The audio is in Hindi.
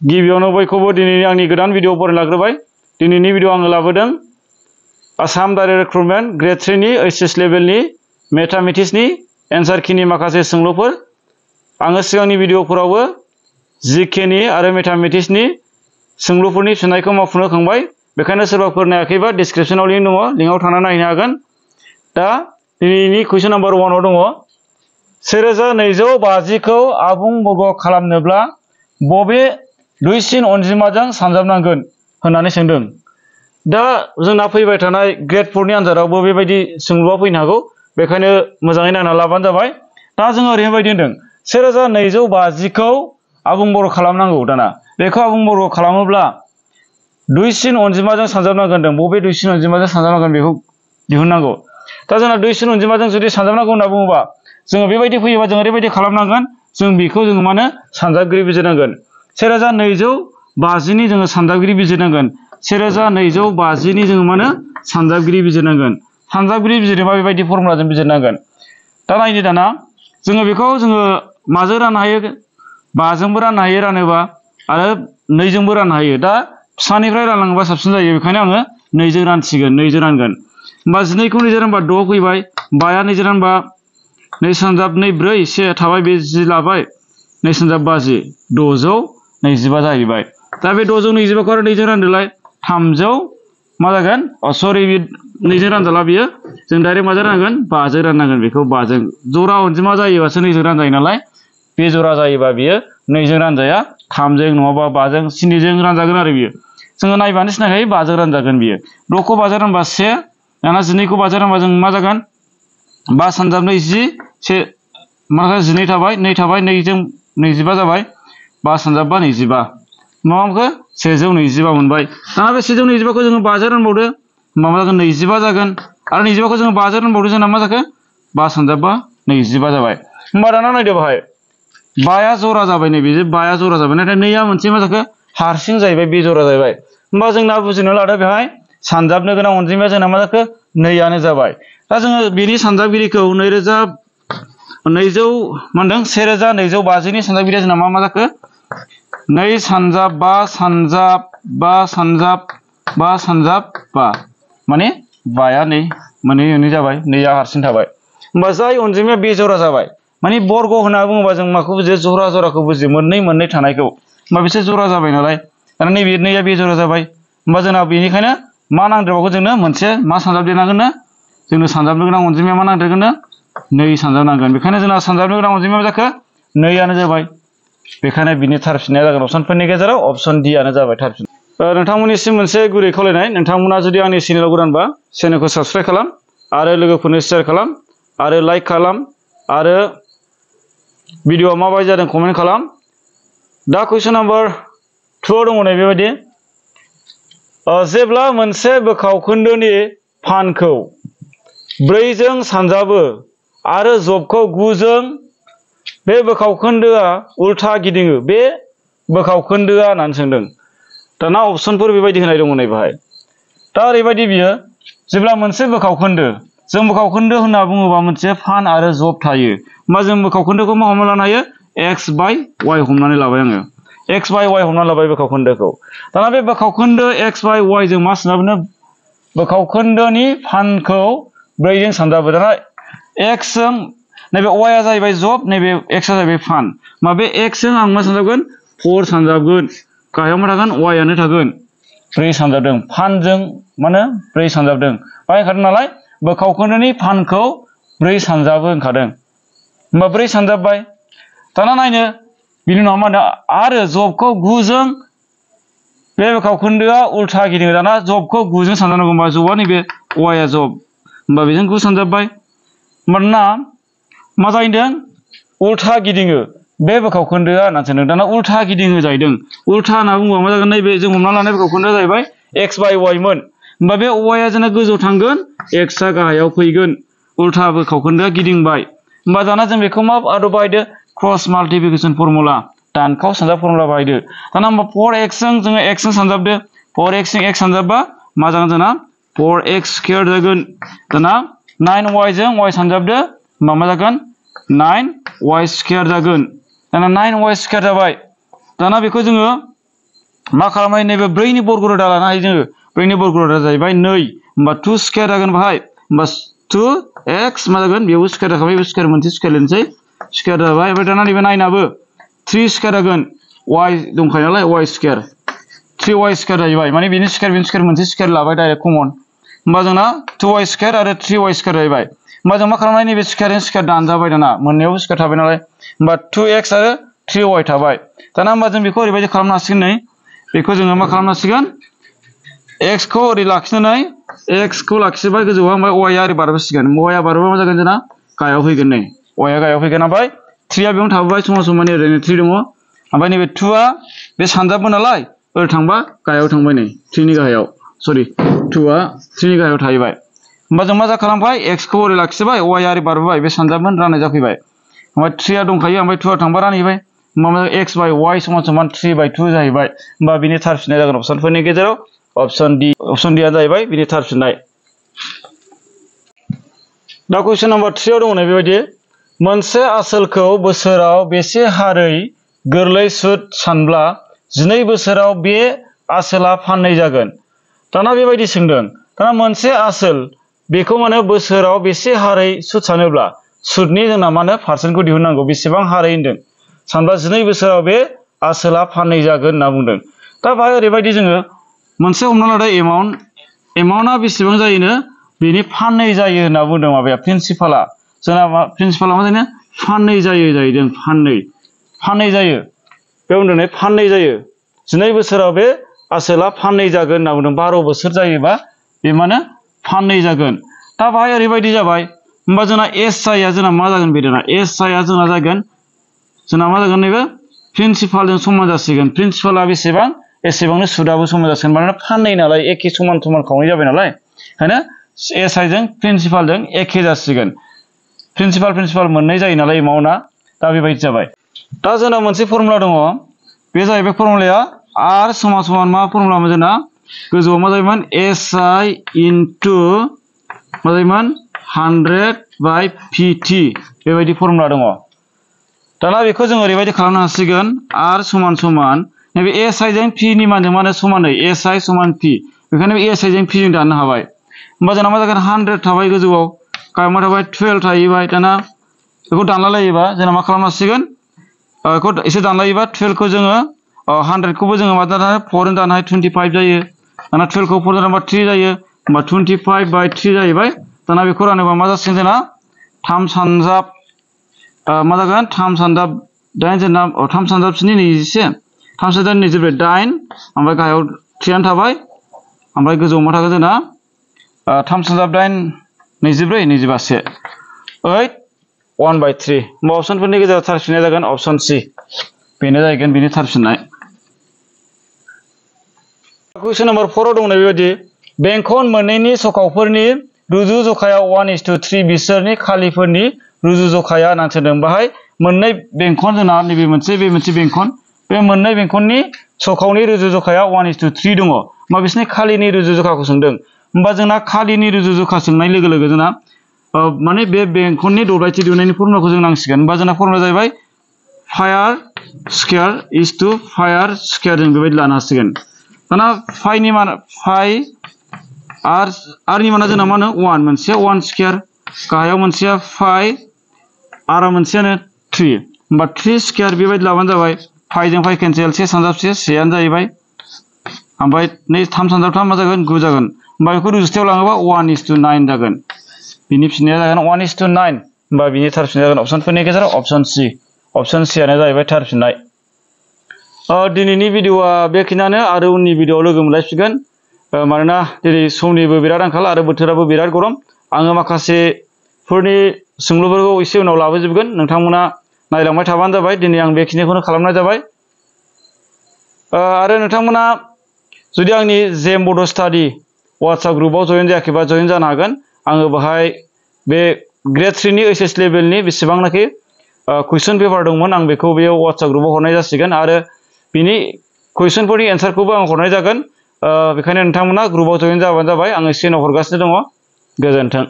गिबियावनो बयखौबो दिनैनि आंनि गोदान भिडिअ फरायनो लाग्रोबाय दिनैनि भिडिअ आङो लाबोदों आसाम डाइरेक्ट रिक्रुटमेन्ट ग्रेड थ्रिनि ओइस एस लेभेलनि मेथामेटिक्सनि एन्सार किनि माखासे सोंलुफोर। आङो सिगांनि भिडिअफोरावबो जिकेनि आरो मेथामेटिक्सनि सोंलुफोरनि फिननायखौ मावफुंनो होखांबाय बेखायनो सोरबाफोर नायाखैबा डिसक्रिपसनाव लिंक दङ, लिंकआव थांनानै नायनो हागोन। दा दिनैनि कुइसन नाम्बार वानाव दङ। सेरोजा नैजौ बाजिखौ आबुं बर्ग खालामनोब्ला बबे दुइसिन अनजिमाजों सानजाबनांगोन होननानै सोंदों दा जोंना फैबाय थानाय ग्रेड फरनि आन्जादावबो बेबायदि सोंलुआ फैनो हागौ बेखायनो मोजाङै नायना लाबानो जाबाय दा जोङो ओरैबायदि होनदों सेरोजा नैजौ बाजिखौ आबुं बर' खालामनांगौ दाना बेखौ आबुं बर' खालामोब्ला दुइसिन अनजिमाजों सानजाबनांगोन होनदों बबे दुइसिन अनजिमाजों सानजाबनांगोन बेखौ दिहुननांगौ दा जोंना दुइसिन अनजिमाजों जुदि सानजाबनांगौ होनना बुङोबा जोङो बेबायदि फैयोबा जों ओरैबायदि खालामनांगोन जों बेखौ जोङो मानो सानजाबगिरि बिजिरनांगोन सेरोजा नैजौ बाजिनि जोङो सानजाबगिरि बिजिरनांगोन। सेरोजा नैजौ बाजिनि जोङो मानो सानजाबगिरि बिजिरनांगोन। सानजाबगिरि बिजिरनोबा बेबायदि फर्मुलाजों बिजिरनांगोन? दा नायदो दाना। जोङो बेखौ जोङो माजों राननो हायो? बाजोंबो राननो हायो रानोबा आरो नैजोंबो राननो हायो। दा फिसानिफ्राय रानलाङोबा साबसिन जायो। बेखायनो आङो नैजों रानसिगोन, नैजों रानगोन। होमबा जिनैखौ नैजों रानबा द' फैबाय। बाया नैजों रानबा। नै सानजाब नै ब्रै से थाबाय बे जि लाबाय। नै सानजाब बाजि। द'जौ। नैजिबा जाहैबाय। दा बे द'जौ नैजिबाखौ रानदोलाय थामजौ मा जागोन? अ, सरि नैजों रानजाला बियो। जों डाइरेक्ट माजों रानगोन बाजों राननांगोन बेखौ बाजों। जरा अनजिमा जायोबासो नैजों रानजायो नालाय। बे जरा जायोबा बियो नैजों रानजाया थामजों नङाबा बाजों स्निजों रानजागोन आरो बियो। जोङो नायबानो सिनायखायो बाजों रानजागोन बियो। द'खौ बाजों रानबा से, दाना जिनैखौ बाजों रानबा जों मा जागोन? बा सानजाब नैजि, से माखा जिनै थाबाय, नै थाबाय, नैजों नैजिबा जाबाय। बा सानजाब बा नैजिबा मा मोनखो सेजौ नैजिबा मोनबाय। दाना बे सेजौ नैजिबाखौ जोङो बाजों रानबावदो होमबा मा जागोन? नैजिबा जागोन। आरो नैजिबाखौ जोङो बाजों रानबावदो जोंना मा जाखो? बा सानजाब बा नैजिबा जाबाय। होमबा दाना नायदो बाहाय। बाया जरा जाबाय नैबे जे बाया जरा जाबाय। नाथाय नैया मोनसे मा जाखो? हारसिं जाहैबाय, बे जरा जाहैबाय। होमबा जोंना बुजिनो लादो बेहाय। सानजाबनो गोनां अनजिमाया जोंना मा जाखो? नैयानो जाबाय। दा जोङो बेनि सानजाबगिरिखौ नैरोजा नैजौ मा होनदों सेरोजा नैजौ बाजिनि सानजाबगिरिया जोंना मा मा जाखो? नै सानजाब बा सानजाब बा सानजाब बा सानजाब बा। माने बाया नै मोननै मोननै जाबाय, नैया हारसिं थाबाय। होमबा जाय अनजिमाया बे जरा जाबाय, माने बर्ग होनना बुङोबा जों माखौ बुजियो? जरा जराखौ बुजियो, मोननै मोननै थानायखौ। होमबा बिसोर जरा जाबाय नालाय, दाना नैबे नैया बे जरा जाबाय। होमबा जोंना बेनिखायनो मा नांदेरबावगौ जोंनो? मोनसे मा सानजाबदेरनांगोननो जोंनो सानजाबनो गोनां अनजिमाया मा नांदेरगोननो? नै सानजाबनांगोन बेखायनो जोंना सानजाबनो गोनां अनजिमाया जाखो? नैयानो जाबाय। बेखायनो बिनि थार फिननाया जागोन अपसनफोरनि गेजेराव अपसन डि आनो जाबाय थार फिन नोंथांमोननिसिम मोनसे गुरै खावलायनाय। नोंथांमोना जुदि आंनि चेनेलाव गोदानबा चेनेलखौ साबस्क्राइब खालाम आरो लोगोफोरनो शेयार खालाम आरो लाइक खालाम आरो भिडिअआ माबायदि जादों कमेन्ट खालाम। दा कुइसन नाम्बार टुआव दङ नै बेबायदि। जेब्ला मोनसे बोखावखोन्दोनि फानखौ ब्रैजों सानजाबो आरो जबखौ गुजों बे बोखावखोन्दोआ उल्था गिदिङो। बे बोखावखोन्दोआ होननानै सोंदों। दाना अपसनफोर बेबायदि होनाय दङ नै बेहाय। दा ओरैबायदि बियो, जेब्ला मोनसे बोखावखोन्दो, जों बोखावखोन्दो होनना बुङोबा मोनसे फान आरो जब थायो। होमबा जों बोखावखोन्दोखौ मा हमना लानो हायो? एक्स बाय वाइ हमनानै लाबाय आङो। एक्स बाय वाइ हमना लाबाय बोखावखोन्दोखौ। दाना बे बोखावखोन्दो एक्स बाय वाइ जों मा सानजाबनो बोखावखोन्दोनि फानखौ ब्रैजों सानजाबो। दाना एक्सजों नैबे वाइआ जाहैबाय जब नैबे एक्सआ जाहैबाय फान होमबा बे एक्सजों आं मा सानजाबगोन फर सानजाबगोन गाहायाव मा थागोन वाइआनो थागोन ब्रै सानजाबदों फानजों मानो ब्रै सानजाबदों बाहाय ओंखारदों नालाय बोखावखोन्दोनि फानखौ ब्रै सानजाबो ओंखारदों होमबा ब्रै सानजाबबाय दाना नायनो बिनि उनाव मा होनो आरो जबखौ गुजों बे बोखावखोन्दोआ उल्था गिदिङो दाना जबखौ गुजों सानजानांगौ होमबा जबआ नैबे वाइआ जब होमबा बेजों गु सानजाबबाय मानोना मा जाहैदों? उल्था गिदिङो। बे बोखावखोन्दोआ होननानै सानदों। दाना उल्था गिदिङो जाहैदों। उल्था होनना बुङोबा मा जागोन? नैबे जों हमना लानाय बोखावखोन्दोआ जाहैबाय एक्स बाय वाइ मोन। होमबा बे वाइआ जोंना गोजौआव थांगोन एक्सआ गाहायाव फैगोन। उल्था बोखावखोन्दोआ गिदिंबाय। होमबा दाना जों बेखौ मा आदब बाहायदो? क्रस माल्टिप्लिकेसन फर्मुला दानखाव सानजाब फर्मुला बाहायदो। दाना होमबा फर एक्सजों जोङो एक्सजों सानजाबदो। फर एक्सजों एक्स सानजाबबा मा जागोन जोंना? फर एक्स स्कुवेर जागोन। दाना नाइन वाइजों वाइ सानजाबदो होमबा मा जागोन? नाइन वाइ स्कुवेर जागोन। दाना नाइन वाइ स्कुवेर जाबाय। दाना बेखौ जोङो मा खालामनाय नैबे ब्रैनि बर्ग रोदा लानो हायो जोङो। ब्रैनि बर्ग रोदा जाहैबाय नै। होमबा टु स्कुवेर जागोन बाहाय। होमबा टु एक्स मा जागोन? बेयावबो स्कुवेर जाखाबाय। बेबो स्कुवेर मोनसे स्कुवेर लिरनोसै स्कुवेर जाबाय। ओमफ्राय दाना नैबे नाइनाबो थ्रि स्कुवेर जागोन। वाइ दंखायो नालाय Y square three Y square जाहैबाय। माने बेनि स्कुवेर बेनि कमन। होमबा जोंना टु वाइ स्कुवेर आरो थ्रि वाइ स्कुवेर जाहैबाय होमबा जों मा खालामनाय नैबे स्कुवेरजों स्कुवेर दानजाबाय दाना मोननैयावबो स्कुवेर थाबाय नालाय होमबा टु एक्स आरो थ्रि वाइ थाबाय दाना होमबा जों बेखौ ओरैबायदि खालामनो हासिगोन नै बेखौ जोङो मा खालामनो हासिगोन एक्सखौ ओरै लाखिनानै एक्सखौ लाखिबाय गोजौआव ओमफ्राय वाइआ ओरै बारबोसिगोन वाइआ बारबोबा मा जागोन जोंना गाहायाव फैगोन नै वाइआ गाहायाव फैगोन ओमफ्राय थ्रिया बेयावनो थाबोबाय समान समान ओरैनो थ्रि दङ ओमफ्राय नैबे टुआ बे सानजाबो नालाय ओरै थांबा गाहायाव थांबाय नै थ्रिनि गाहायाव सरि टुआ थ्रिनि गाहायाव थाहैबाय होमबा जों मा जा खालामबाय एक्सखौ ओरै लाखिबाय वाइआ ओरै बारबोबाय बे सानजाबमोन राननाय जाफैबाय ओमफ्राय थ्रिया दंखायो ओमफ्राय टुआ थांबा रानहैबाय होमबा एक्स बाय वाइ समान समान थ्रि बाय टु जाहैबाय होमबा बिनि थार फिननाय जागोन अपसनफोरनि गेजेराव अपसन डि अपसन डिआ जाहैबाय बिनि थार फिननाय दा कुइसन नाम्बार थ्रियाव दङ नै बेबायदि मोनसे आसोलखौ बोसोराव बेसे हारै गोरलै सुद सानब्ला जिनै बोसोराव बे आसोला फाननै जागोन दाना बेबायदि सोंदों। दाना मोनसे आसोल, बेखौ माने बोसोराव बेसे हारै सुद सानोब्ला सुदनि जोंना मा होनो पार्सेन्टखौ दिहुननांगौ बेसेबां हारै होनदों? सानबा जिनै बोसोराव बे आसोला फाननै जागोन होनना बुंदों। दा बाहाय ओरैबायदि जोङो, मोनसे हमना लादो एमाउन्ट, एमाउन्टआ बेसेबां जायोनो? बेनि फाननै जायो होनना बुंदों माबाया प्रिन्सिपाला। जोंना प्रिन्सिपाला मा जायो फाननै जायो जाहैदों, फाननै। फाननै जायो। बे बुंदों फाननै जायो। जिनै बोसोराव बे आसोला फाननै जागोन होनना बुंदों बार' बोसोर जायोबा बे मानो फाननै जागोन दा बाहाय ओरैबायदि जाबाय होमबा जोंना एस आइआ जोंना मा जागोन बे दाना एस आइआ जोंना जागोन जोंना मा जागोन नैबे प्रिन्सिपालजों समान जासिगोन प्रिन्सिपाला बेसेबां एसेबांनो सुदाबो समान जासिगोन मानोना फाननै नालाय एखे समान समान खावनाय जाबाय नालाय ओंखायनो एस आइजों प्रिन्सिपालजों एखे जासिगोन प्रिन्सिपाल प्रिन्सिपाल मोननै जायो नालाय एमाउन्टआ दा बेबायदि जाबाय दा जोंना मोनसे फर्मुला दङ बे जाहैबाय फर्मुलाया आर समान समान मा फर्मुलामोन जोंना गोजौआव मा जायोमोन एस आइ इन्टु मा जायोमोन हानड्रेड बाय पि टि बेबायदि फर्मुला दङ दाना बेखौ जों ओरैबायदि खालामनो हासिगोन आर समान समान नैबे एस आइजों पि नि मानजों मा होनो समानै एस आइ समान पि बेखायनो एस आइजों पि जों दाननो हाबाय होमबा जोंना मा जागोन हानड्रेड थाबाय गोजौआव गाहायाव मा थाबाय टुवेल्भ थाहैबाय दाना बेखौ दानलालायोबा जोंना मा खालामनो हासिगोन बेखौ एसे दानलायोबा टुवेल्भखौ जोङो हानड्रेडखौबो जोङो मा दानो फरजों दानो हायो टुवेन्टि फाइभ जायो। दाना टुवेल्भखौ फरजों दानबा थ्रि जायो। होमबा टुवेन्टि बाय थ्रि जाहैबाय। दाना बेखौ रानोबा मा जासिगोन जोंना? थाम सानजाब मा जागोन? थाम सानजाब दाइन जोंना थाम सानजाब स्नि नैजिसे। थाम सानजाब नैजिब्रै, दाइन। ओमफ्राय गाहायाव थ्रियानो थाबाय। ओमफ्राय गोजौआव मा थागोन जोंना? थाम सानजाब दाइन नैजिब्रै नैजिबा से ओइट वान बाय थ्रि होमबा अपसनफोरनि गेजेराव थार जागोन अपसन सि बेनो जाहैगोन, बेनि थार फिननाय। कुइसन नाम्बार फराव दङ बेबायदि बेंखन मोननैनि सखावफोरनि रुजु जखाया वान इस टु थ्रि बिसोरनि खालिफोरनि रुजु जखाया नांसोदों बाहाय मोननै बेंखन जोंना नैबे मोनसे, बे मोनसे बेंखन। बे मोननै बेंखननि रुजु जखाया वान इस टु थ्रि दङ। होमबा बिसोरनि खालिनि रुजु जखाखौ सोंदों। होमबा जोंना खालिनि रुजु जखा सोंनाय लोगो लोगो जोंना माने बे बेंखननि दब्लायथि दिहुननायनि फर्मुलाखौ जों नांसिगोन। होमबा जोंना फर्मुला जाहैबाय pi r square is two pi r square जों बेबायदि लानो हासिगोन। दाना फाइनि मान फाइ आर आरनि माना जोंना मा होनो वान मोनसेया वान स्केयार गाहायाव मोनसेया फाइ आरो मोनसेयानो थ्रि होमबा थ्रि स्केयार बेबायदि लाबानो जाबाय फाइजों फाइ केन्सेल से सानजाबसे सेयानो जाहैबाय ओमफ्राय नै थाम सानजाबथाम मा जागोन गु जागोन होमबा बेखौ रुजुथायाव लाङोबा वान इस टु नाइन जागोन बिनि फिननाया जागोन वान इस टु नाइन होमबा बिनि थार फिननाया जागोन अपसनफोरनि गेजेराव अपसन सि अपसन सियानो जाहैबाय थार फिननाय दिनैनि भिडिअआ बेखिनियानो आरो उननि भिडिअआव लोगो मोनलायसिगोन। मानोना दिनै समनिबो बिराद आंखाल आरो बोथोराबो बिराद गरम। आङो माखासेफोरनि सोंलुफोरखौ एसे उनाव लाबोजोबगोन। नोंथांमोना नायलांबाय थाबानो जाबाय। दिनै आं बेखिनिखौनो खालामनाय जाबाय। आरो नोंथांमोना जुदि आंनि जेम बड' स्टाडि वाट्सएप ग्रुपआव जयेन जायाखैबा जयेन जानो हागोन, आङो बाहाय बे ग्रेड थ्रिनि ओइस एस लेभेलनि बेसेबांनाखि कुइसन पेपार दंमोन, आं बेखौ बेयाव वाट्सएप ग्रुपआव हरनाय जासिगोन। आरो बिनि कुइसनफोरनि एन्सारखौबो आं हरनाय जागोन बेखायनो नोंथांमोना ग्रुपआव जयेन जाबानो जाबाय आङो स्क्रिनाव हरगासिनो दङ गोजोन्थों